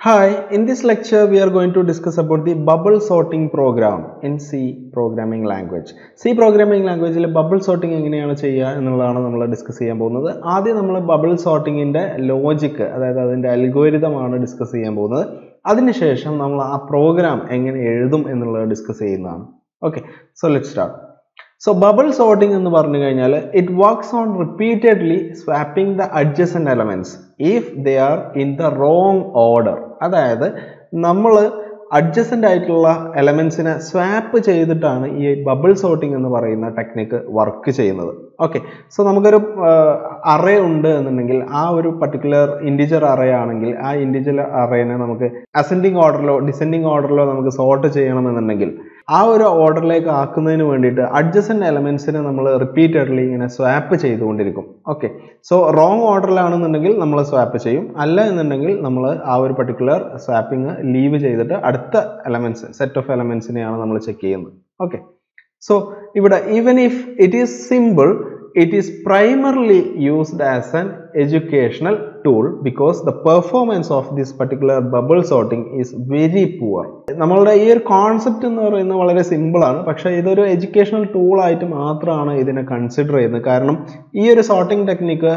Hi, in this lecture we are going to discuss about the bubble sorting program in C programming language. C programming languageൽ bubble sorting എങ്ങനെയാണ് ചെയ്യുക എന്നുള്ളതാണ് നമ്മൾ discuss ചെയ്യാൻ പോകുന്നത്. ആദ്യം നമ്മൾ ബബിൾ സോർട്ടിങ്ങിന്റെ ലോജിക് അതായത് അതിന്റെ അൽഗോരിതമാണ് ഡിസ്കസ് ചെയ്യാൻ പോകുന്നത്. അതിനുശേഷം നമ്മൾ ആ പ്രോഗ്രാം എങ്ങനെ എഴുതും എന്നുള്ളത് ഡിസ്കസ് ചെയ്യുന്നതാണ്. Okay so let start so bubble sorting എന്ന് പറഞ്ഞു കഴിഞ്ഞാൽ it works on repeatedly swapping the adjacent elements if they are in the wrong order അതായത് നമ്മൾ അഡ്ജസ്റ്റന്റ് ആയിട്ടുള്ള എലമെൻസിനെ സ്വാപ്പ് ചെയ്തിട്ടാണ് ഈ ബബിൾ സോർട്ടിംഗ് എന്ന് പറയുന്ന ടെക്നിക്ക് വർക്ക് ചെയ്യുന്നത്. ഓക്കെ സോ നമുക്കൊരു അറേ ഉണ്ട് എന്നുണ്ടെങ്കിൽ ആ ഒരു പർട്ടിക്കുലർ ഇൻഡിജർ അറേ ആണെങ്കിൽ ആ ഇൻഡിജർ അറേനെ നമുക്ക് അസെൻഡിങ് ഓർഡറിലോ ഡിസെൻഡിങ് ഓർഡറിലോ നമുക്ക് സോർട്ട് ചെയ്യണമെന്നുണ്ടെങ്കിൽ ആ ഒരു ഓർഡറിലേക്ക് ആക്കുന്നതിന് വേണ്ടിയിട്ട് അഡ്ജസ്റ്റന്റ് എലമെൻസിനെ നമ്മൾ റിപ്പീറ്റഡ്ലി ഇങ്ങനെ സ്വാപ്പ് ചെയ്തുകൊണ്ടിരിക്കും. ഓക്കെ സോ റോങ് ഓർഡറിലാണെന്നുണ്ടെങ്കിൽ നമ്മൾ സ്വാപ്പ് ചെയ്യും. അല്ല എന്നുണ്ടെങ്കിൽ നമ്മൾ ആ ഒരു പർട്ടിക്കുലർ സ്വാപ്പിംഗ് ലീവ് ചെയ്തിട്ട് അടുത്ത എലമെൻസ് സെറ്റ് ഓഫ് എലമെൻസിനെയാണ് നമ്മൾ ചെക്ക് ചെയ്യുന്നത്. ഓക്കെ സോ ഇവിടെ even if it is simple it is primarily used as an educational tool because the performance of this particular bubble sorting is very poor. നമ്മളുടെ ഈ ഒരു concept എന്ന് പറയുന്നത് വളരെ simple ആണ്. പക്ഷേ ഇതൊരു എഡ്യൂക്കേഷണൽ ടൂൾ ആയിട്ട് മാത്രമാണ് ഇതിനെ കൺസിഡർ ചെയ്യുന്നത്. കാരണം ഈ ഒരു സോർട്ടിംഗ് ടെക്നിക്ക്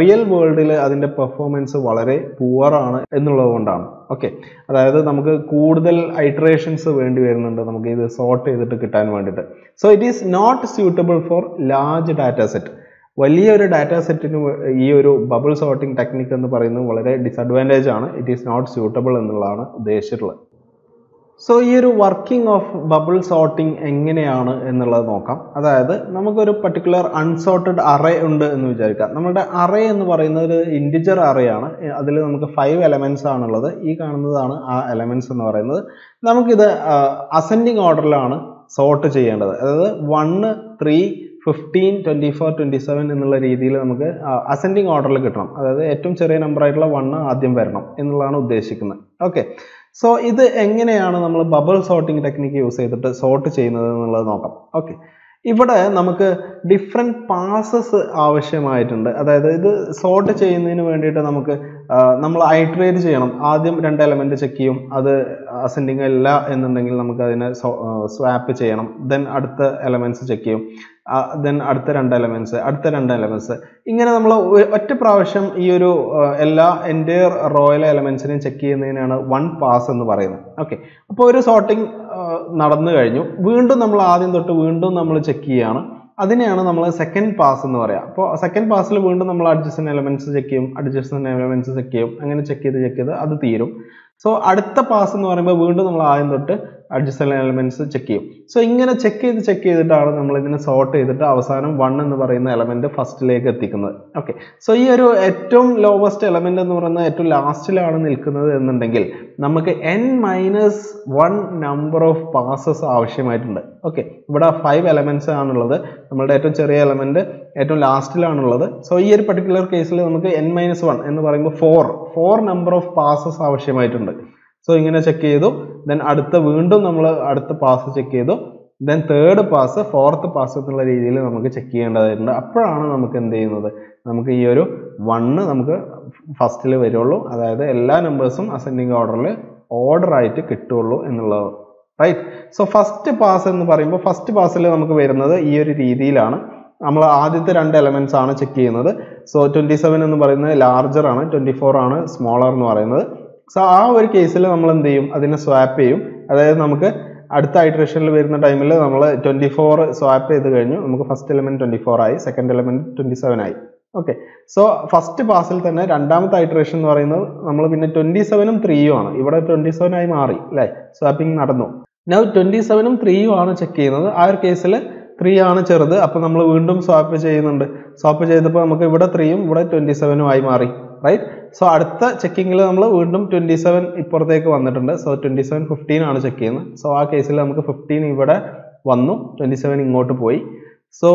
റിയൽ വേൾഡിൽ അതിന്റെ പെർഫോമൻസ് വളരെ പുവറാണ് ആണ് എന്നുള്ളത് കൊണ്ടാണ്. ഓക്കെ അതായത് നമുക്ക് കൂടുതൽ ഐട്രേഷൻസ് വേണ്ടി വരുന്നുണ്ട് നമുക്ക് ഇത് സോർട്ട് ചെയ്തിട്ട് കിട്ടാൻ വേണ്ടിയിട്ട്. So it is not suitable for large data set വലിയൊരു ഡാറ്റ സെറ്റിന് ഈ ഒരു ബബിൾ സോർട്ടിംഗ് ടെക്നിക്ക് എന്ന് പറയുന്നത് വളരെ ഡിസഡ്വാന്റേജ് ആണ്. ഇറ്റ് ഈസ് നോട്ട് സ്യൂട്ടബിൾ എന്നുള്ളതാണ് ഉദ്ദേശിച്ചിട്ടുള്ളത്. സോ ഈ ഒരു വർക്കിംഗ് ഓഫ് ബബിൾ സോർട്ടിംഗ് എങ്ങനെയാണ് എന്നുള്ളത് നോക്കാം. അതായത് നമുക്കൊരു പർട്ടിക്കുലർ അൺസോർട്ടഡ് അറേ ഉണ്ട് എന്ന് വിചാരിക്കാം നമ്മുടെ അറേ എന്ന് പറയുന്നത് ഒരു ഇൻഡിജർ അറേ ആണ്. അതിൽ നമുക്ക് ഫൈവ് എലമെന്റ്സ് ആണുള്ളത്. ഈ കാണുന്നതാണ് ആ എലമെന്റ്സ് എന്ന് പറയുന്നത്. നമുക്കിത് അസെൻഡിങ് ഓർഡറിലാണ് സോർട്ട് ചെയ്യേണ്ടത്. അതായത് one three fifteen twenty four twenty seven എന്നുള്ള രീതിയിൽ നമുക്ക് അസെൻഡിങ് ഓർഡറിൽ കിട്ടണം. അതായത് ഏറ്റവും ചെറിയ നമ്പർ ആയിട്ടുള്ള വണ്ണ് ആദ്യം വരണം എന്നുള്ളതാണ് ഉദ്ദേശിക്കുന്നത്. ഓക്കെ സോ ഇത് എങ്ങനെയാണ് നമ്മൾ ബബിൾ സോർട്ടിംഗ് ടെക്നിക്ക് യൂസ് ചെയ്തിട്ട് സോർട്ട് ചെയ്യുന്നത് എന്നുള്ളത് നോക്കാം. ഓക്കെ ഇവിടെ നമുക്ക് ഡിഫറെന്റ് പാസസ് ആവശ്യമായിട്ടുണ്ട്. അതായത് ഇത് സോർട്ട് ചെയ്യുന്നതിന് വേണ്ടിയിട്ട് നമുക്ക് നമ്മൾ ഐട്രേറ്റ് ചെയ്യണം. ആദ്യം രണ്ട് എലമെന്റ് ചെക്ക് ചെയ്യും. അത് അസെൻഡിങ് അല്ല എന്നുണ്ടെങ്കിൽ നമുക്ക് അതിനെ സ്വാപ്പ് ചെയ്യണം. ദെൻ അടുത്ത എലമെന്റ്സ് ചെക്ക് ചെയ്യും. ദെൻ അടുത്ത രണ്ട് എലമെന്റ്സ് അടുത്ത രണ്ട് എലമെന്റ്സ് ഇങ്ങനെ നമ്മൾ ഒറ്റ പ്രാവശ്യം ഈ ഒരു എല്ലാ എന്റെ റോയൽ എലമെന്റ്സിനെയും ചെക്ക് ചെയ്യുന്നതിനാണ് വൺ പാസ് എന്ന് പറയുന്നത്. ഓക്കെ അപ്പോൾ ഒരു സോർട്ടിങ് നടന്നു കഴിഞ്ഞു. വീണ്ടും നമ്മൾ ആദ്യം തൊട്ട് വീണ്ടും നമ്മൾ ചെക്ക് ചെയ്യുകയാണ് അതിനെയാണ് നമ്മൾ സെക്കൻഡ് പാസ് എന്ന് പറയുക അപ്പോൾ സെക്കൻഡ് പാസിൽ വീണ്ടും നമ്മൾ അഡ്ജസ്റ്റൻ എലമെന്റ്സ് ചെക്ക് ചെയ്യും അഡ്ജസ്റ്റൻ എലമെന്റ്സ് ചെക്ക് ചെയ്യും അങ്ങനെ ചെക്ക് ചെയ്ത് ചെക്ക് ചെയ്ത് അത് തീരും. സോ അടുത്ത പാസ് എന്ന് പറയുമ്പോൾ വീണ്ടും നമ്മൾ ആദ്യം തൊട്ട് അഡ്ജസ്റ്റൻ എലമെന്റ്സ് ചെക്ക് ചെയ്യും. സോ ഇങ്ങനെ ചെക്ക് ചെയ്ത് ചെക്ക് ചെയ്തിട്ടാണ് നമ്മൾ ഇതിനെ സോർട്ട് ചെയ്തിട്ട് അവസാനം വൺ എന്ന് പറയുന്ന എലമെന്റ് ഫസ്റ്റിലേക്ക് എത്തിക്കുന്നത്. ഓക്കെ സോ ഈ ഒരു ഏറ്റവും ലോവസ്റ്റ് എലമെന്റ് എന്ന് പറയുന്നത് ഏറ്റവും ലാസ്റ്റിലാണ് നിൽക്കുന്നത് എന്നുണ്ടെങ്കിൽ നമുക്ക് N minus one number of passes ആവശ്യമായിട്ടുണ്ട്. Okay ഇവിടെ ഫൈവ് എലമെന്റ്സ് ആണുള്ളത്. നമ്മളുടെ ഏറ്റവും ചെറിയ എലമെന്റ് ഏറ്റവും ലാസ്റ്റിലാണുള്ളത് സോ ഈ ഒരു പർട്ടിക്കുലർ കേസിൽ നമുക്ക് എൻ മൈനസ് വൺ എന്ന് പറയുമ്പോൾ four four number of passes ആവശ്യമായിട്ടുണ്ട്. So ഇങ്ങനെ ചെക്ക് ചെയ്തു. ദെൻ അടുത്ത വീണ്ടും നമ്മൾ അടുത്ത പാസ് ചെക്ക് ചെയ്തു. Then third pass fourth pass എന്നുള്ള രീതിയിൽ നമുക്ക് ചെക്ക് ചെയ്യേണ്ടതായിട്ടുണ്ട്. അപ്പോഴാണ് നമുക്ക് എന്ത് ചെയ്യുന്നത്? നമുക്ക് ഈ ഒരു വണ്ണ് നമുക്ക് ഫസ്റ്റിൽ വരുള്ളൂ. അതായത് എല്ലാ നമ്പേഴ്സും അസെൻഡിങ് ഓർഡറിൽ ഓർഡർ ആയിട്ട് കിട്ടുള്ളൂ എന്നുള്ളത്. റൈറ്റ് സോ ഫസ്റ്റ് പാസ് എന്ന് പറയുമ്പോൾ ഫസ്റ്റ് പാസ്സിൽ നമുക്ക് വരുന്നത് ഈ ഒരു രീതിയിലാണ്. നമ്മൾ ആദ്യത്തെ രണ്ട് എലമെന്റ്സ് ആണ് ചെക്ക് ചെയ്യുന്നത്. സോ ട്വന്റി സെവൻ എന്ന് പറയുന്നത് ലാർജർ ആണ് ട്വന്റി ഫോർ ആണ് സ്മോളർ എന്ന് പറയുന്നത്. സോ ആ ഒരു കേസിൽ നമ്മൾ എന്ത് ചെയ്യും അതിനെ സ്വാപ്പ് ചെയ്യും. അതായത് നമുക്ക് അടുത്ത ഐട്രേഷനിൽ വരുന്ന ടൈമിൽ നമ്മൾ ട്വന്റി ഫോർ സ്വാപ്പ് ചെയ്ത് കഴിഞ്ഞു. നമുക്ക് ഫസ്റ്റ് എലമെന്റ് ട്വന്റി ഫോർ ആയി സെക്കൻഡ് എലമെന്റ് ട്വന്റി സെവൻ ആയി ഓക്കെ സോ ഫസ്റ്റ് പാസിൽ തന്നെ രണ്ടാമത്തെ ഐട്രേഷൻ എന്ന് പറയുന്നത് നമ്മൾ പിന്നെ ട്വന്റി സെവനും ത്രീയും ആണ്. ഇവിടെ ട്വന്റി സെവൻ ആയി മാറി അല്ലേ? സ്വാപ്പിംഗ് നടന്നു. നൗ ട്വന്റി സെവനും ത്രീയും ആണ് ചെക്ക് ചെയ്യുന്നത്. ആ ഒരു കേസിൽ ത്രീ ആണ് ചെറുത്. അപ്പോൾ നമ്മൾ വീണ്ടും സ്വാപ്പ് ചെയ്യുന്നുണ്ട്. സ്വാപ്പ് ചെയ്തപ്പോൾ നമുക്ക് ഇവിടെ ത്രീയും ഇവിടെ ട്വന്റി സെവനും ആയി മാറി. റൈറ്റ് സോ അടുത്ത ചെക്കിങ്ങിൽ നമ്മൾ വീണ്ടും ട്വന്റി സെവൻ ഇപ്പുറത്തേക്ക് വന്നിട്ടുണ്ട്. സോ ട്വന്റി സെവൻ ഫിഫ്റ്റീൻ ആണ് ചെക്ക് ചെയ്യുന്നത്. സോ ആ കേസിൽ നമുക്ക് ഫിഫ്റ്റീൻ ഇവിടെ വന്നു. ട്വന്റി സെവൻ ഇങ്ങോട്ട് പോയി. സോ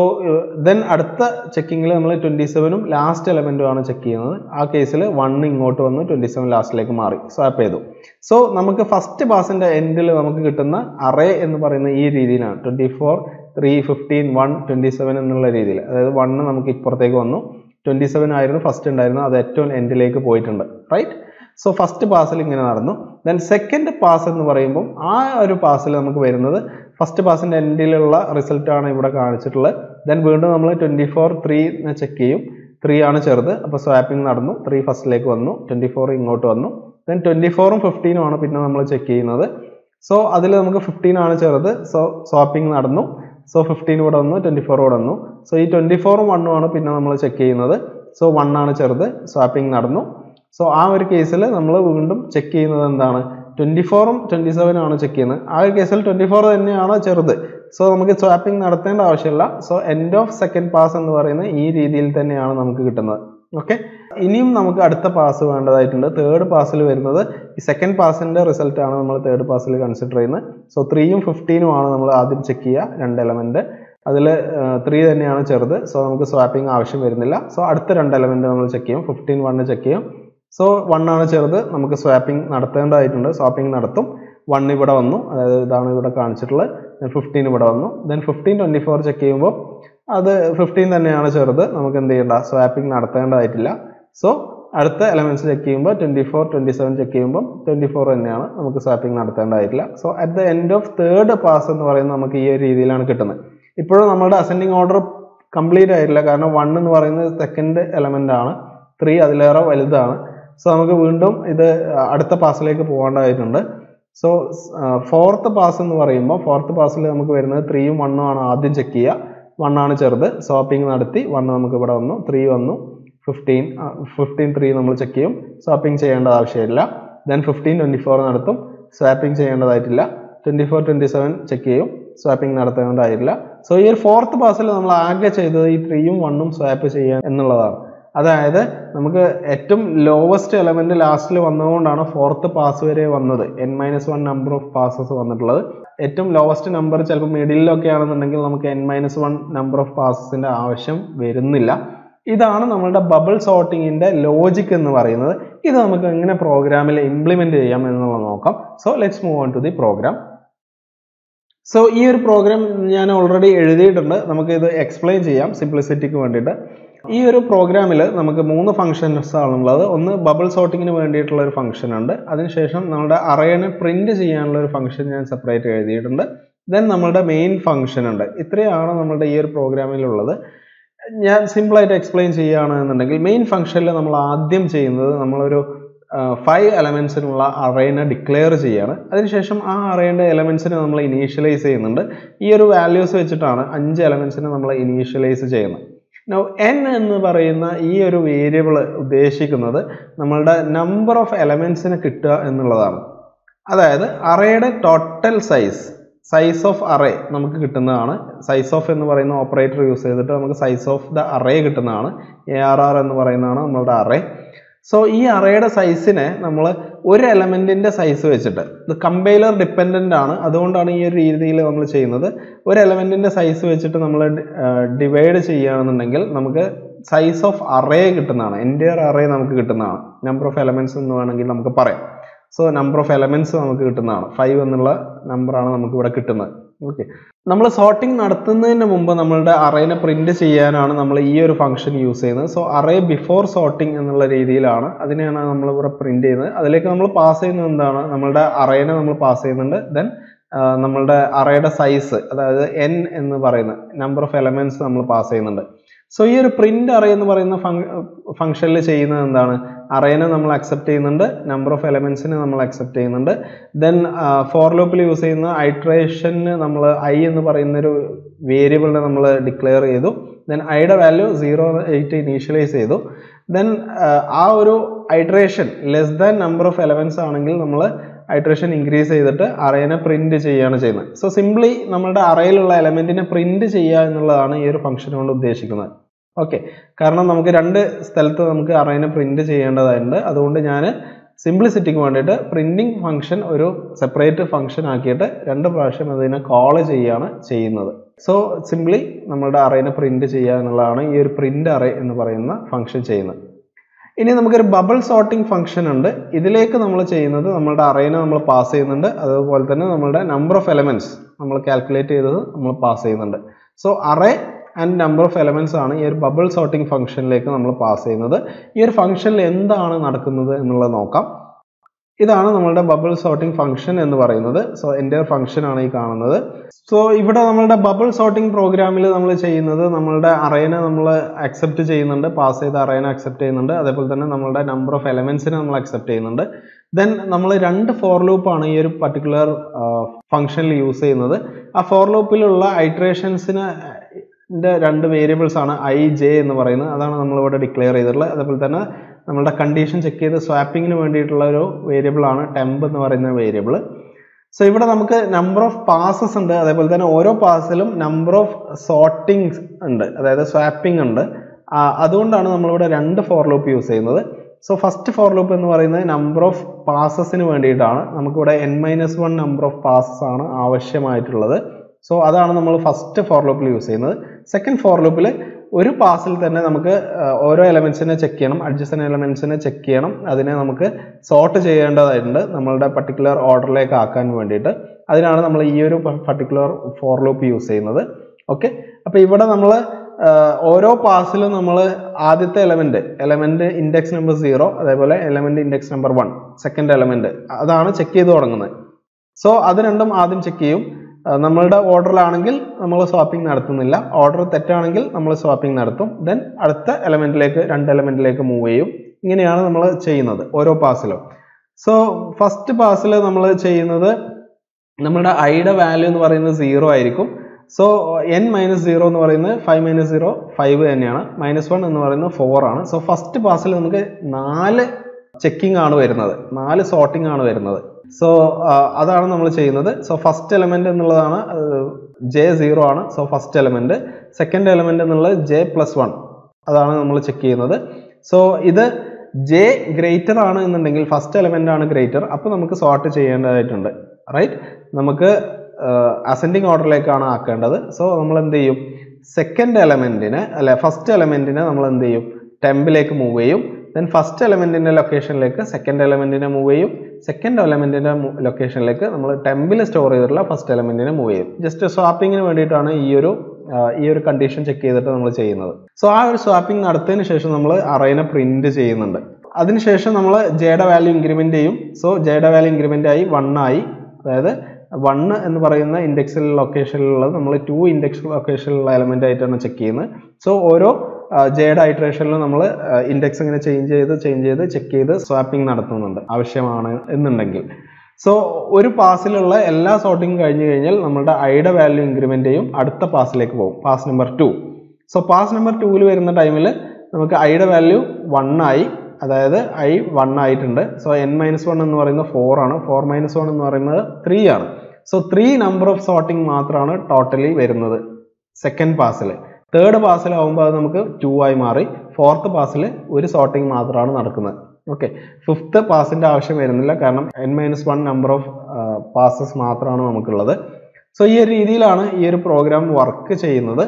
ദെൻ അടുത്ത ചെക്കിങ്ങിൽ നമ്മൾ ട്വന്റി സെവനും ലാസ്റ്റ് എലമെന്റും ആണ് ചെക്ക് ചെയ്യുന്നത്. ആ കേസിൽ വൺ ഇങ്ങോട്ട് വന്നു ട്വന്റി സെവൻ ലാസ്റ്റിലേക്ക് മാറി. സ്വാപ്പ് ചെയ്തു. സോ നമുക്ക് ഫസ്റ്റ് പാസിന്റെ എൻഡിൽ നമുക്ക് കിട്ടുന്ന അറേ എന്ന് പറയുന്ന ഈ രീതിയിലാണ്. Twenty four three fifteen one twenty seven എന്നുള്ള രീതിയിൽ. അതായത് വണ്ണ് നമുക്ക് ഇപ്പുറത്തേക്ക് വന്നു. ട്വന്റി സെവൻ ആയിരുന്നു ഫസ്റ്റ് ഉണ്ടായിരുന്നത്. അത് ഏറ്റവും എൻഡിലേക്ക് പോയിട്ടുണ്ട്. റൈറ്റ് സോ ഫസ്റ്റ് പാസിൽ ഇങ്ങനെ നടന്നു. ദെൻ സെക്കൻഡ് പാസ് എന്ന് പറയുമ്പോൾ ആ ഒരു പാസിൽ നമുക്ക് വരുന്നത് ഫസ്റ്റ് പാസിന്റെ എൻഡിലുള്ള റിസൾട്ടാണ് ഇവിടെ കാണിച്ചിട്ടുള്ളത്. ദെൻ വീണ്ടും നമ്മൾ ട്വന്റി ഫോർ ത്രീ ചെക്ക് ചെയ്യും. ത്രീ ആണ് ചെറുത്. അപ്പോൾ സ്വാപ്പിംഗ് നടന്നു. ത്രീ ഫസ്റ്റിലേക്ക് വന്നു. ട്വന്റി ഫോർ ഇങ്ങോട്ട് വന്നു. ദെൻ ട്വന്റി ഫോറും ഫിഫ്റ്റീനും ആണ് പിന്നെ നമ്മൾ ചെക്ക് ചെയ്യുന്നത്. സോ അതിൽ നമുക്ക് ഫിഫ്റ്റീൻ ആണ് ചെറുത്. സോ സ്വാപ്പിംഗ് നടന്നു. സോ ഫിഫ്റ്റീൻ ഇവിടെ വന്നു ട്വന്റി ഫോർ ഇവിടെ വന്നു. സോ ഈ ട്വന്റി ഫോറും വണ്ണും ആണ് പിന്നെ നമ്മൾ ചെക്ക് ചെയ്യുന്നത്. സോ വൺ ആണ് ചെറുത്. സ്വാപ്പിംഗ് നടന്നു. സോ ആ ഒരു കേസിൽ നമ്മൾ വീണ്ടും ചെക്ക് ചെയ്യുന്നത് എന്താണ്? ട്വന്റി ഫോറും ട്വന്റി സെവനും ആണ് ചെക്ക് ചെയ്യുന്നത്. ആ ഒരു കേസിൽ ട്വന്റി ഫോർ തന്നെയാണ് ചെറുത്. സോ നമുക്ക് സ്വാപ്പിംഗ് നടത്തേണ്ട ആവശ്യമില്ല. So end of second pass എന്ന് പറയുന്നത് ഈ രീതിയിൽ തന്നെയാണ് നമുക്ക് കിട്ടുന്നത്. ഓക്കെ ഇനിയും നമുക്ക് അടുത്ത പാസ് വേണ്ടതായിട്ടുണ്ട്. തേർഡ് പാസിൽ വരുന്നത് ഈ സെക്കൻഡ് പാസിന്റെ റിസൾട്ടാണ് നമ്മൾ തേർഡ് പാസിൽ കൺസിഡർ ചെയ്യുന്നത്. സോ ത്രീയും ഫിഫ്റ്റീനും ആണ് നമ്മൾ ആദ്യം ചെക്ക് ചെയ്യുക രണ്ട് എലമെന്റ് അതിൽ ത്രീ തന്നെയാണ് ചെറുത്. സോ നമുക്ക് സ്വാപ്പിംഗ് ആവശ്യം വരുന്നില്ല. സോ അടുത്ത രണ്ട് എലമെന്റ് നമ്മൾ ചെക്ക് ചെയ്യും. ഫിഫ്റ്റീൻ വണ്ണ് ചെക്ക് ചെയ്യും. സോ ആണ് ചെറുത്. നമുക്ക് സ്വാപ്പിംഗ് നടത്തേണ്ടതായിട്ടുണ്ട്. സ്വാപ്പിംഗ് നടത്തും. വൺ ഇവിടെ വന്നു. അതായത് ഇതാണ് ഇവിടെ കാണിച്ചിട്ടുള്ളത്. ദെൻ ഫിഫ്റ്റീൻ ഇവിടെ വന്നു. Then fifteen twenty four check ചെയ്യുമ്പോൾ അത് ഫിഫ്റ്റീൻ തന്നെയാണ് ചെറുത്. നമുക്ക് എന്ത് ചെയ്യണ്ട? സ്വാപ്പിംഗ് നടത്തേണ്ടതായിട്ടില്ല. സോ അടുത്ത എലമെന്റ്സ് ചെക്ക് ചെയ്യുമ്പോൾ twenty four twenty seven check ചെയ്യുമ്പോൾ ട്വന്റി ഫോർ തന്നെയാണ് നമുക്ക് swapping നടത്തേണ്ടതായിട്ടില്ല so at the end of third pass എന്ന് പറയുന്നത് നമുക്ക് ഈ ഒരു രീതിയിലാണ് കിട്ടുന്നത്. ഇപ്പോഴും നമ്മുടെ അസെൻഡിങ് ഓർഡർ കംപ്ലീറ്റ് ആയിട്ടില്ല. കാരണം വൺ എന്ന് പറയുന്നത് സെക്കൻഡ് എലമെന്റ് ആണ്. ത്രീ അതിലേറെ വലുതാണ്. സോ നമുക്ക് വീണ്ടും ഇത് അടുത്ത പാസിലേക്ക് പോകേണ്ടതായിട്ടുണ്ട്. സോ ഫോർത്ത് പാസ് എന്ന് പറയുമ്പോൾ ഫോർത്ത് പാസിൽ നമുക്ക് വരുന്നത് ത്രീയും വണ്ണും ആണ് ആദ്യം ചെക്ക് ചെയ്യുക. വണ്ണാണ് ചെറുത്. സോപ്പിംഗ് നടത്തി. വണ്ണ് നമുക്ക് ഇവിടെ വന്നു. ത്രീ വന്നു. ഫിഫ്റ്റീൻ ഫിഫ്റ്റീൻ ത്രീ നമ്മൾ ചെക്ക് ചെയ്യും. സ്വാപ്പിംഗ് ചെയ്യേണ്ട ആവശ്യമില്ല. ദെൻ ഫിഫ്റ്റീൻ ട്വന്റി ഫോർ നടത്തും. Swapping ചെയ്യേണ്ടതായിട്ടില്ല. Twenty four twenty seven check ചെയ്യും. സ്വാപ്പിംഗ് നടത്തേണ്ടതായിട്ടില്ല. സോ ഈ ഒരു ഫോർത്ത് പാസിൽ നമ്മൾ ആകെ ചെയ്തത് ഈ ത്രീയും വണ്ണും സ്വാപ്പ് ചെയ്യുക എന്നുള്ളതാണ്. അതായത് നമുക്ക് ഏറ്റവും ലോവസ്റ്റ് എലമെന്റ് ലാസ്റ്റിൽ വന്നതുകൊണ്ടാണ് ഫോർത്ത് പാസ് വരെ വന്നത്. N minus one number of passes വന്നിട്ടുള്ളത്. ഏറ്റവും ലോവസ്റ്റ് നമ്പർ ചിലപ്പോൾ മിഡിലൊക്കെ ആണെന്നുണ്ടെങ്കിൽ നമുക്ക് N minus one number of പാസസിന്റെ ആവശ്യം വരുന്നില്ല. ഇതാണ് നമ്മളുടെ ബബിൾ സോർട്ടിങ്ങിന്റെ ലോജിക് എന്ന് പറയുന്നത്. ഇത് നമുക്ക് എങ്ങനെ പ്രോഗ്രാമിൽ ഇംപ്ലിമെന്റ് ചെയ്യാം എന്നുള്ളത് നോക്കാം. So let's move on to the program so ഈ ഒരു പ്രോഗ്രാം ഞാൻ ഓൾറെഡി എഴുതിയിട്ടുണ്ട്. നമുക്ക് ഇത് എക്സ്പ്ലെയിൻ ചെയ്യാം സിംപ്ലിസിറ്റിക്ക് വേണ്ടിയിട്ട്. ഈ ഒരു പ്രോഗ്രാമിൽ നമുക്ക് മൂന്ന് ഫംഗ്ഷൻസ് ആണുള്ളത്. ഒന്ന് ബബിൾ സോർട്ടിങ്ങിന് വേണ്ടിയിട്ടുള്ള ഒരു ഫംഗ്ഷൻ ഉണ്ട്. അതിനുശേഷം നമ്മുടെ അറേനെ പ്രിന്റ് ചെയ്യാനുള്ള ഒരു ഫംഗ്ഷൻ ഞാൻ സെപ്പറേറ്റ് എഴുതിയിട്ടുണ്ട്. ദെൻ നമ്മളുടെ മെയിൻ ഫംഗ്ഷൻ ഉണ്ട്. ഇത്രയാണ് നമ്മളുടെ ഈ ഒരു പ്രോഗ്രാമിലുള്ളത് ഞാൻ സിമ്പിളായിട്ട് എക്സ്പ്ലെയിൻ ചെയ്യുകയാണെന്നുണ്ടെങ്കിൽ മെയിൻ ഫംഗ്ഷനിൽ നമ്മൾ ആദ്യം ചെയ്യുന്നത് നമ്മളൊരു ഫൈവ് എലമെൻസിനുള്ള അറേനെ ഡിക്ലെയർ ചെയ്യാണ്. അതിനുശേഷം ആ അറേന്റെ എലമെൻസിനെ നമ്മൾ ഇനീഷ്യലൈസ് ചെയ്യുന്നുണ്ട്. ഈ ഒരു വാല്യൂസ് വെച്ചിട്ടാണ് അഞ്ച് എലമെൻസിനെ നമ്മൾ ഇനീഷ്യലൈസ് ചെയ്യുന്നത്. നൗ എൻ എന്ന് പറയുന്ന ഈ ഒരു വേരിയബിൾ ഉദ്ദേശിക്കുന്നത് നമ്മളുടെ നമ്പർ ഓഫ് എലമെൻസിന് കിട്ടുക എന്നുള്ളതാണ്. അതായത് അറേയുടെ total size size of array നമുക്ക് കിട്ടുന്നതാണ്. സൈസ് ഓഫ് എന്ന് പറയുന്ന ഓപ്പറേറ്റർ യൂസ് ചെയ്തിട്ട് നമുക്ക് സൈസ് ഓഫ് ദ അറേ കിട്ടുന്നതാണ്. എ ആർ ആർ എന്ന് പറയുന്നതാണ് നമ്മളുടെ അറേ സോ ഈ അറേയുടെ സൈസിനെ നമ്മൾ ഒരു എലമെന്റിന്റെ സൈസ് വെച്ചിട്ട് ഇത് കമ്പൈലർ ഡിപ്പെൻഡന്റ് ആണ്. അതുകൊണ്ടാണ് ഈ ഒരു രീതിയിൽ നമ്മൾ ചെയ്യുന്നത്. ഒരു എലമെന്റിന്റെ സൈസ് വെച്ചിട്ട് നമ്മൾ ഡിവൈഡ് ചെയ്യുകയാണെന്നുണ്ടെങ്കിൽ നമുക്ക് സൈസ് ഓഫ് അറേ കിട്ടുന്നതാണ്. എന്റയർ അറേ നമുക്ക് കിട്ടുന്നതാണ്. നമ്പർ ഓഫ് എലമെന്റ്സ് എന്ന് വേണമെങ്കിൽ നമുക്ക് പറയാം. സോ നമ്പർ ഓഫ് എലമെന്റ്സ് നമുക്ക് കിട്ടുന്നതാണ്. ഫൈവ് എന്നുള്ള നമ്പറാണ് നമുക്ക് ഇവിടെ കിട്ടുന്നത്. ഓക്കെ നമ്മൾ സോർട്ടിംഗ് നടത്തുന്നതിന് മുമ്പ് നമ്മളുടെ അറേനെ പ്രിന്റ് ചെയ്യാനാണ് നമ്മൾ ഈ ഒരു ഫംഗ്ഷൻ യൂസ് ചെയ്യുന്നത്. സോ അറേ ബിഫോർ സോർട്ടിംഗ് എന്നുള്ള രീതിയിലാണ് അതിനെയാണ് നമ്മൾ ഇവിടെ പ്രിന്റ് ചെയ്യുന്നത്. അതിലേക്ക് നമ്മൾ പാസ് ചെയ്യുന്നത് എന്താണ്? നമ്മളുടെ അറേനെ നമ്മൾ പാസ് ചെയ്യുന്നുണ്ട്. ദെൻ നമ്മളുടെ അറേയുടെ സൈസ് അതായത് എൻ എന്ന് പറയുന്ന നമ്പർ ഓഫ് എലമെന്റ്സ് നമ്മൾ പാസ് ചെയ്യുന്നുണ്ട്. സോ ഈ ഒരു പ്രിന്റ് അറേ എന്ന് പറയുന്ന ഫംഗ്ഷനിൽ ചെയ്യുന്നത് എന്താണ്? അറേനെ നമ്മൾ അക്സെപ്റ്റ് ചെയ്യുന്നുണ്ട് നമ്പർ ഓഫ് എലമെന്റ്സിനെ നമ്മൾ അക്സെപ്റ്റ് ചെയ്യുന്നുണ്ട്. ദെൻ ഫോർ ലൂപ്പിൽ യൂസ് ചെയ്യുന്ന ഐട്രേഷന് നമ്മൾ ഐ എന്ന് പറയുന്ന ഒരു വേരിയബിളിനെ നമ്മൾ ഡിക്ലെയർ ചെയ്തു. ദെൻ ഐയുടെ വാല്യൂ സീറോ എയ്റ്റ് ഇനീഷ്യലൈസ് ചെയ്തു. ദെൻ ആ ഒരു iteration less than number of elements ആണെങ്കിൽ നമ്മൾ ഐട്രേഷൻ ഇൻക്രീസ് ചെയ്തിട്ട് അറേനെ പ്രിന്റ് ചെയ്യുകയാണ് ചെയ്യുന്നത്. സോ സിംപ്ലി നമ്മളുടെ അറയിലുള്ള എലമെന്റിനെ പ്രിന്റ് ചെയ്യുക എന്നുള്ളതാണ് ഈ ഒരു ഫംഗ്ഷൻ കൊണ്ട് ഉദ്ദേശിക്കുന്നത്. ഓക്കെ കാരണം നമുക്ക് രണ്ട് സ്ഥലത്ത് നമുക്ക് അറേനെ പ്രിന്റ് ചെയ്യേണ്ടതായിട്ടുണ്ട്. അതുകൊണ്ട് ഞാൻ സിംപ്ലിസിറ്റിക്ക് വേണ്ടിയിട്ട് പ്രിന്റിംഗ് ഫംഗ്ഷൻ ഒരു സെപ്പറേറ്റ് ഫംഗ്ഷൻ ആക്കിയിട്ട് രണ്ട് പ്രാവശ്യം അതിനെ കോൾ ചെയ്യുകയാണ് ചെയ്യുന്നത്. സോ സിംപ്ലി നമ്മളുടെ അറേനെ പ്രിന്റ് ചെയ്യുക എന്നുള്ളതാണ് ഈ ഒരു പ്രിന്റ് അറേ എന്ന് പറയുന്ന ഫംഗ്ഷൻ ചെയ്യുന്നത്. ഇനി നമുക്കൊരു ബബിൾ സോർട്ടിംഗ് ഫംഗ്ഷൻ ഉണ്ട്. ഇതിലേക്ക് നമ്മൾ ചെയ്യുന്നത് നമ്മളുടെ അറേനെ നമ്മൾ പാസ് ചെയ്യുന്നുണ്ട്. അതുപോലെ തന്നെ നമ്മളുടെ നമ്പർ ഓഫ് എലമെന്റ്സ് നമ്മൾ കാൽക്കുലേറ്റ് ചെയ്തത് നമ്മൾ പാസ് ചെയ്യുന്നുണ്ട്. So array and number of elements ആണ് ഈ ഒരു ബബിൾ സോർട്ടിംഗ് ഫംഗ്ഷനിലേക്ക് നമ്മൾ പാസ് ചെയ്യുന്നത്. ഈ ഒരു ഫംഗ്ഷനിൽ എന്താണ് നടക്കുന്നത് എന്നുള്ളത് നോക്കാം. ഇതാണ് നമ്മളുടെ ബബിൾ സോർട്ടിംഗ് ഫംഗ്ഷൻ എന്ന് പറയുന്നത്. സോ എന്റെ ഫംഗ്ഷൻ ആണ് ഈ കാണുന്നത്. സോ ഇവിടെ നമ്മളുടെ ബബിൾ സോർട്ടിംഗ് പ്രോഗ്രാമിൽ നമ്മൾ ചെയ്യുന്നത് നമ്മളുടെ അറേനെ നമ്മൾ അക്സെപ്റ്റ് ചെയ്യുന്നുണ്ട്. പാസ് ചെയ്ത അറേനെ അക്സെപ്റ്റ് ചെയ്യുന്നുണ്ട്. അതേപോലെ തന്നെ നമ്മളുടെ നമ്പർ ഓഫ് എലമെൻസിനെ നമ്മൾ അക്സെപ്റ്റ് ചെയ്യുന്നുണ്ട്. ദെൻ നമ്മൾ രണ്ട് ഫോർ ലൂപ്പാണ് ഈ ഒരു പർട്ടിക്കുലർ ഫംഗ്ഷനിൽ യൂസ് ചെയ്യുന്നത്. ആ ഫോർ ലൂപ്പിലുള്ള ഐട്രേഷൻസിന് രണ്ട് വേരിയബിൾസ് ആണ് ഐ ജെ എന്ന് പറയുന്നത്. അതാണ് നമ്മളിവിടെ ഡിക്ലെയർ ചെയ്തിട്ടുള്ളത്. അതേപോലെ തന്നെ നമ്മളുടെ കണ്ടീഷൻ ചെക്ക് ചെയ്ത് സ്വാപ്പിങ്ങിന് വേണ്ടിയിട്ടുള്ള ഒരു വേരിയബിൾ ആണ് ടെമ്പ് എന്ന് പറയുന്ന വേരിയബിൾ സോ ഇവിടെ നമുക്ക് നമ്പർ ഓഫ് പാസസ് ഉണ്ട്. അതേപോലെ തന്നെ ഓരോ പാസിലും നമ്പർ ഓഫ് സോർട്ടിങ്സ് ഉണ്ട്. അതായത് സ്വാപ്പിംഗ് ഉണ്ട്. അതുകൊണ്ടാണ് നമ്മളിവിടെ രണ്ട് ഫോർ ലൂപ്പ് യൂസ് ചെയ്യുന്നത്. സോ ഫസ്റ്റ് ഫോർ ലൂപ്പ് എന്ന് പറയുന്നത് നമ്പർ ഓഫ് പാസസിന് വേണ്ടിയിട്ടാണ്. നമുക്കിവിടെ N minus one number of passes ആണ് ആവശ്യമായിട്ടുള്ളത്. സോ അതാണ് നമ്മൾ ഫസ്റ്റ് ഫോർ ലൂപ്പിൽ യൂസ് ചെയ്യുന്നത്. സെക്കൻഡ് ഫോർ ലൂപ്പിൽ ഒരു പാസിൽ തന്നെ നമുക്ക് ഓരോ എലമെൻസിനെ ചെക്ക് ചെയ്യണം. അഡ്ജസ്റ്റൻ എലമെൻസിനെ ചെക്ക് ചെയ്യണം. അതിനെ നമുക്ക് സോർട്ട് ചെയ്യേണ്ടതായിട്ടുണ്ട് നമ്മളുടെ പർട്ടിക്കുലർ ഓർഡറിലേക്ക് ആക്കാൻ വേണ്ടിയിട്ട്. അതിനാണ് നമ്മൾ ഈ ഒരു പർട്ടിക്കുലർ ഫോർ ലൂപ്പ് യൂസ് ചെയ്യുന്നത്. ഓക്കെ അപ്പോൾ ഇവിടെ നമ്മൾ ഓരോ പാസിലും നമ്മൾ ആദ്യത്തെ element element index number zero അതേപോലെ element index number one second element അതാണ് ചെക്ക് ചെയ്ത് തുടങ്ങുന്നത്. സോ അത് രണ്ടും ആദ്യം ചെക്ക് ചെയ്യും. നമ്മളുടെ ഓർഡറിലാണെങ്കിൽ നമ്മൾ സ്വാപ്പിംഗ് നടത്തുന്നില്ല. ഓർഡർ തെറ്റാണെങ്കിൽ നമ്മൾ സ്വാപ്പിംഗ് നടത്തും. ദെൻ അടുത്ത എലമെന്റിലേക്ക് രണ്ട് എലമെന്റിലേക്ക് മൂവ് ചെയ്യും. ഇങ്ങനെയാണ് നമ്മൾ ചെയ്യുന്നത് ഓരോ പാസിലും സോ ഫസ്റ്റ് പാസിൽ നമ്മൾ ചെയ്യുന്നത് നമ്മുടെ ഐയുടെ വാല്യൂ എന്ന് പറയുന്നത് സീറോ ആയിരിക്കും. സോ എൻ മൈനസ് സീറോ എന്ന് പറയുന്നത് ഫൈവ് മൈനസ് സീറോ ഫൈവ് തന്നെയാണ്. മൈനസ് വൺ എന്ന് പറയുന്നത് ഫോർ ആണ്. സോ ഫസ്റ്റ് പാസിൽ നമുക്ക് നാല് ചെക്കിംഗ് ആണ് വരുന്നത്. നാല് സോർട്ടിംഗ് ആണ് വരുന്നത്. സോ അതാണ് നമ്മൾ ചെയ്യുന്നത്. സോ ഫസ്റ്റ് എലമെന്റ് എന്നുള്ളതാണ് ജെ സീറോ ആണ്. So first element second element എന്നുള്ളത് ജെ പ്ലസ് വൺ അതാണ് നമ്മൾ ചെക്ക് ചെയ്യുന്നത്. സോ ഇത് ജെ ഗ്രേറ്റർ ആണ് എന്നുണ്ടെങ്കിൽ ഫസ്റ്റ് എലമെന്റ് ആണ് ഗ്രേറ്റർ അപ്പോൾ നമുക്ക് സോർട്ട് ചെയ്യേണ്ടതായിട്ടുണ്ട്. റൈറ്റ് നമുക്ക് അസെൻഡിങ് ഓർഡറിലേക്കാണ് ആക്കേണ്ടത്. സോ നമ്മൾ എന്ത് ചെയ്യും? സെക്കൻഡ് എലമെന്റിനെ അല്ലെ ഫസ്റ്റ് എലമെന്റിനെ നമ്മൾ എന്ത് ചെയ്യും? ടെമ്പിലേക്ക് മൂവ് ചെയ്യും. ദെൻ ഫസ്റ്റ് എലമെന്റിന്റെ ലൊക്കേഷനിലേക്ക് സെക്കൻഡ് എലമെന്റിനെ മൂവ് ചെയ്യും. സെക്കൻഡ് എലമെന്റിന്റെ ലൊക്കേഷനിലേക്ക് നമ്മൾ ടെമ്പിൽ സ്റ്റോർ ചെയ്തിട്ടുള്ള ഫസ്റ്റ് എലമെന്റിനെ മൂവ് ചെയ്യും. ജസ്റ്റ് സ്വാപ്പിങ്ങിന് വേണ്ടിയിട്ടാണ് ഈ ഒരു ഈ ഒരു കണ്ടീഷൻ ചെക്ക് ചെയ്തിട്ട് നമ്മൾ ചെയ്യുന്നത്. സോ ആ ഒരു സ്വാപ്പിംഗ് നടത്തിയതിന് ശേഷം നമ്മൾ അറേനെ പ്രിന്റ് ചെയ്യുന്നുണ്ട്. അതിനുശേഷം നമ്മൾ ജേഡ വാല്യൂ ഇൻക്രിമെന്റ് ചെയ്യും. സോ ജേഡ വാല്യൂ ഇൻക്രിമെന്റ് ആയി വണ്ണായി അതായത് വണ്ണ് എന്ന് പറയുന്ന ഇൻഡെക്സിൽ ലൊക്കേഷനിലുള്ളത് നമ്മൾ ടു ഇൻഡെക്സ് ലൊക്കേഷനിലുള്ള എലമെന്റ് ആയിട്ടാണ് ചെക്ക് ചെയ്യുന്നത്. സോ ഓരോ ജെയുടെ ഐട്രേഷനിൽ നമ്മൾ ഇൻഡെക്സ് ഇങ്ങനെ ചേഞ്ച് ചെയ്ത് ചേഞ്ച് ചെയ്ത് ചെക്ക് ചെയ്ത് സ്വാപ്പിംഗ് നടത്തുന്നുണ്ട് ആവശ്യമാണ് എന്നുണ്ടെങ്കിൽ. സോ ഒരു പാസിലുള്ള എല്ലാ സോർട്ടിങ് കഴിഞ്ഞു കഴിഞ്ഞാൽ നമ്മുടെ ഐയുടെ വാല്യൂ ഇൻക്രിമെന്റ് ചെയ്യും അടുത്ത പാസിലേക്ക് പോകും pass number two so pass number ടൂവിൽ വരുന്ന ടൈമിൽ നമുക്ക് ഐയുടെ വാല്യൂ വൺ ആയി അതായത് ഐ വൺ ആയിട്ടുണ്ട്. സോ എൻ മൈനസ് വൺ എന്ന് പറയുന്നത് ഫോർ ആണ്. ഫോർ മൈനസ് വൺ എന്ന് പറയുന്നത് ത്രീ ആണ്. So three number of sorting മാത്രമാണ് ടോട്ടലി വരുന്നത് സെക്കൻഡ് പാസിൽ തേർഡ് പാസിലാവുമ്പോൾ അത് നമുക്ക് ടു ആയി മാറി. ഫോർത്ത് പാസിൽ ഒരു സോർട്ടിങ് മാത്രമാണ് നടക്കുന്നത്. ഓക്കെ ഫിഫ്ത്ത് പാസിന്റെ ആവശ്യം വരുന്നില്ല. കാരണം N minus one number of passes മാത്രമാണ് നമുക്കുള്ളത്. സോ ഈ ഒരു രീതിയിലാണ് ഈ ഒരു പ്രോഗ്രാം വർക്ക് ചെയ്യുന്നത്.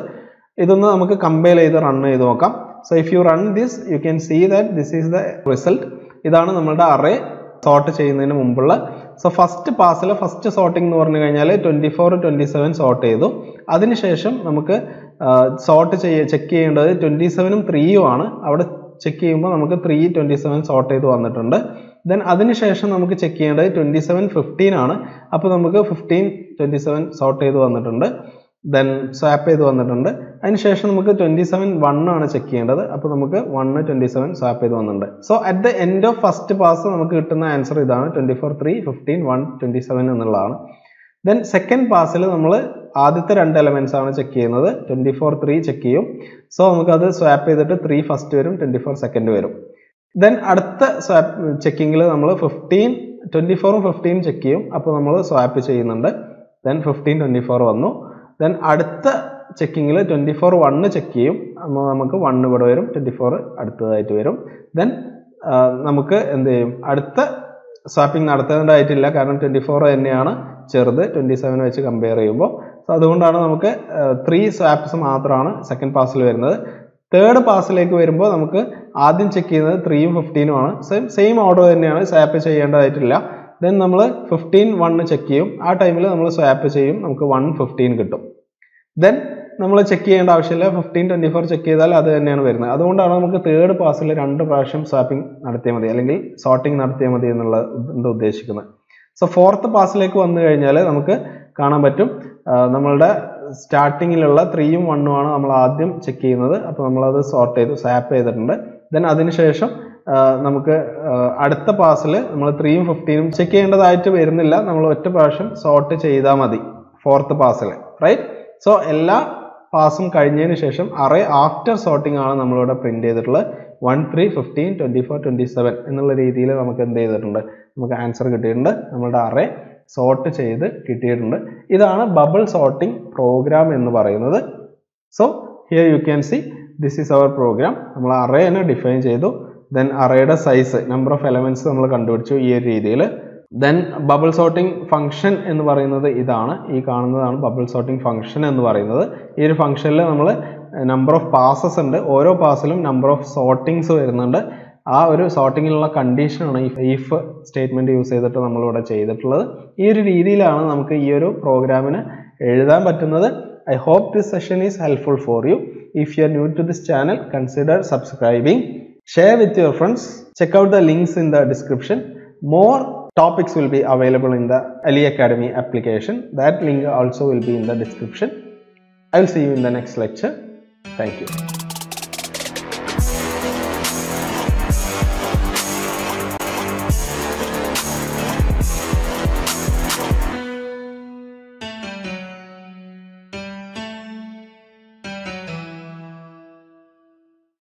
ഇതൊന്ന് നമുക്ക് കമ്പയർ ചെയ്ത് റൺ ചെയ്ത് നോക്കാം. So if you run this you can see that this is the result ഇതാണ് നമ്മളുടെ അറേ സോർട്ട് ചെയ്യുന്നതിന് മുമ്പുള്ള. സോ ഫസ്റ്റ് പാസിലെ ഫസ്റ്റ് സോർട്ടിംഗ് എന്ന് പറഞ്ഞു കഴിഞ്ഞാൽ twenty four twenty seven sort ചെയ്തു അതിനുശേഷം നമുക്ക് സോർട്ട് ചെയ്യ ചെക്ക് ചെയ്യേണ്ടത് ട്വന്റി സെവനും ത്രീയും ആണ്. അവിടെ ചെക്ക് ചെയ്യുമ്പോൾ നമുക്ക് ത്രീ ട്വന്റി സെവൻ സോർട്ട് ചെയ്ത് വന്നിട്ടുണ്ട്. ദെൻ അതിനുശേഷം നമുക്ക് ചെക്ക് ചെയ്യേണ്ടത് ട്വന്റി സെവൻ ഫിഫ്റ്റീൻ ആണ്. അപ്പോൾ നമുക്ക് ഫിഫ്റ്റീൻ ട്വന്റി സെവൻ സോർട്ട് ചെയ്ത് വന്നിട്ടുണ്ട്. ദെൻ സ്വാപ്പ് ചെയ്ത് വന്നിട്ടുണ്ട്. അതിനുശേഷം നമുക്ക് ട്വന്റി സെവൻ വൺ ആണ് ചെക്ക് ചെയ്യേണ്ടത്. അപ്പോൾ നമുക്ക് വണ്ണ് ട്വന്റി സെവൻ സ്വാപ്പ് ചെയ്ത് വന്നിട്ടുണ്ട്. So at the end of first pass നമുക്ക് കിട്ടുന്ന ആൻസർ ഇതാണ് twenty four three fifteen one twenty seven എന്നുള്ളതാണ് ദെൻ സെക്കൻഡ് പാസിൽ നമ്മൾ ആദ്യത്തെ രണ്ട് എലമെന്റ്സ് ആണ് ചെക്ക് ചെയ്യുന്നത്. ട്വന്റി ഫോർ ത്രീ ചെക്ക് ചെയ്യും. സോ നമുക്കത് സ്വാപ്പ് ചെയ്തിട്ട് ത്രീ ഫസ്റ്റ് വരും ട്വന്റി ഫോർ സെക്കൻഡ് വരും. ദെൻ അടുത്ത സ്വാപ്പ് ചെക്കിങ്ങിൽ നമ്മൾ ഫിഫ്റ്റീൻ ട്വന്റി ഫോറും ഫിഫ്റ്റീനും ചെക്ക് ചെയ്യും. അപ്പോൾ നമ്മൾ സ്വാപ്പ് ചെയ്യുന്നുണ്ട്. ദെൻ ഫിഫ്റ്റീൻ ട്വന്റി ഫോർ വന്നു. ദെൻ അടുത്ത ചെക്കിങ്ങിൽ ട്വന്റി ഫോർ വണ്ണ് ചെക്ക് ചെയ്യും. അപ്പോൾ നമുക്ക് വണ്ണ് ഇവിടെ വരും ട്വന്റി ഫോർ അടുത്തതായിട്ട് വരും. ദെൻ നമുക്ക് എന്ത് ചെയ്യും? അടുത്ത സ്വാപ്പിംഗ് നടത്തേണ്ടതായിട്ടില്ല. കാരണം ട്വന്റി ഫോർ തന്നെയാണ് ചെറുത്. ട്വന്റി സെവൻ വെച്ച് കമ്പയർ ചെയ്യുമ്പോൾ സോ അതുകൊണ്ടാണ് നമുക്ക് ത്രീ സ്വാപ്സ് മാത്രമാണ് സെക്കൻഡ് പാസിൽ വരുന്നത്. തേർഡ് പാസിലേക്ക് വരുമ്പോൾ നമുക്ക് ആദ്യം ചെക്ക് ചെയ്യുന്നത് ത്രീയും ഫിഫ്റ്റീനും ആണ്. സെയിം സെയിം ഓർഡർ തന്നെയാണ് സ്വാപ്പ് ചെയ്യേണ്ടതായിട്ടില്ല. ദെൻ നമ്മൾ ഫിഫ്റ്റീൻ വണ്ണ് ചെക്ക് ചെയ്യും. ആ ടൈമിൽ നമ്മൾ സ്വാപ്പ് ചെയ്യും. നമുക്ക് വൺ ഫിഫ്റ്റീൻ കിട്ടും. ദെൻ നമ്മൾ ചെക്ക് ചെയ്യേണ്ട ആവശ്യമില്ല. ഫിഫ്റ്റീൻ ട്വന്റി ഫോർ ചെക്ക് ചെയ്താൽ അത് തന്നെയാണ് വരുന്നത്. അതുകൊണ്ടാണ് നമുക്ക് തേർഡ് പാസിൽ രണ്ട് പ്രാവശ്യം സ്വാപ്പിംഗ് നടത്തിയാൽ മതി. അല്ലെങ്കിൽ സോർട്ടിംഗ് നടത്തിയാൽ മതി എന്നുള്ള ഉദ്ദേശിക്കുന്നത്. സോ ഫോർത്ത് പാസിലേക്ക് വന്നു കഴിഞ്ഞാൽ നമുക്ക് കാണാൻ പറ്റും. നമ്മളുടെ സ്റ്റാർട്ടിങ്ങിലുള്ള ത്രീയും വണ്ണും ആണ് നമ്മൾ ആദ്യം ചെക്ക് ചെയ്യുന്നത്. അപ്പോൾ നമ്മളത് സോർട്ട് ചെയ്തു സാപ്പ് ചെയ്തിട്ടുണ്ട്. ദെൻ അതിനുശേഷം നമുക്ക് അടുത്ത പാസ്സിൽ നമ്മൾ ത്രീയും ഫിഫ്റ്റീനും ചെക്ക് ചെയ്യേണ്ടതായിട്ട് വരുന്നില്ല. നമ്മൾ ഒറ്റ പ്രാവശ്യം സോർട്ട് ചെയ്താൽ മതി ഫോർത്ത് പാസ്സിൽ റൈറ്റ് സോ എല്ലാ പാസും കഴിഞ്ഞതിന് ശേഷം അറേ ആഫ്റ്റർ സോർട്ടിംഗ് ആണ് നമ്മളിവിടെ പ്രിന്റ് ചെയ്തിട്ടുള്ളത്. One three fifteen twenty four twenty seven എന്നുള്ള രീതിയിൽ നമുക്ക് എന്ത് ചെയ്തിട്ടുണ്ട്? നമുക്ക് ആൻസർ കിട്ടിയിട്ടുണ്ട്. നമ്മളുടെ അറേ സോർട്ട് ചെയ്ത് കിട്ടിയിട്ടുണ്ട്. ഇതാണ് ബബിൾ സോർട്ടിംഗ് പ്രോഗ്രാം എന്ന് പറയുന്നത്. So here you can see this is our program നമ്മൾ അറേനെ ഡിഫൈൻ ചെയ്തു. ദെൻ അറേയുടെ സൈസ് നമ്പർ ഓഫ് എലമെന്റ്സ് നമ്മൾ കണ്ടുപിടിച്ചു ഈ ഒരു രീതിയിൽ. ദെൻ ബബിൾ സോർട്ടിംഗ് ഫംഗ്ഷൻ എന്ന് പറയുന്നത് ഇതാണ്. ഈ കാണുന്നതാണ് ബബിൾ സോർട്ടിംഗ് ഫംഗ്ഷൻ എന്ന് പറയുന്നത്. ഈ ഒരു ഫംഗ്ഷനിൽ നമ്മൾ നമ്പർ ഓഫ് പാസസ് ഉണ്ട്. ഓരോ പാസിലും നമ്പർ ഓഫ് സോർട്ടിങ്സ് വരുന്നുണ്ട്. ആ ഒരു സോർട്ടിങ്ങിലുള്ള കണ്ടീഷനാണ് ഈ ഇഫ് സ്റ്റേറ്റ്മെന്റ് യൂസ് ചെയ്തിട്ട് നമ്മളിവിടെ ചെയ്തിട്ടുള്ളത്. ഈ ഒരു രീതിയിലാണ് നമുക്ക് ഈ ഒരു പ്രോഗ്രാമിന് എഴുതാൻ പറ്റുന്നത്. I hope this session is helpful for you if you are new to this channel consider subscribing share with your friends check out the links in the description more topics will be available in the Ali Academy application that link also will be in the description I will see you in the next lecture thank you